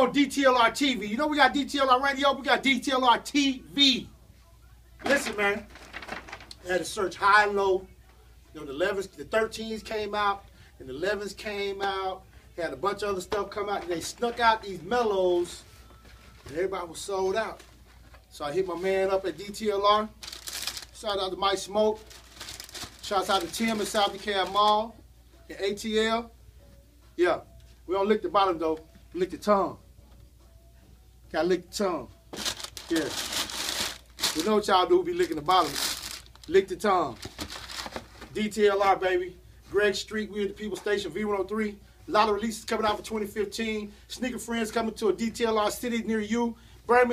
on DTLR TV. You know we got DTLR radio, we got DTLR TV. Listen, man. I had to search high and low. You know, the 11s, the 13s came out, and the 11s came out. Had a bunch of other stuff come out, and they snuck out these Melos, and everybody was sold out. So I hit my man up at DTLR. Shout out to Mike Smoke. Shouts out to Tim at South DeKalb Mall and ATL. Yeah, we don't lick the bottom though. We lick the tongue. Gotta lick the tongue. Yeah. We know what y'all do. Be licking the bottom. Lick the tongue. DTLR baby. Greg Street. We at the People Station V103. A lot of releases coming out for 2015. Sneaker Friends coming to a DTLR city near you. Birmingham.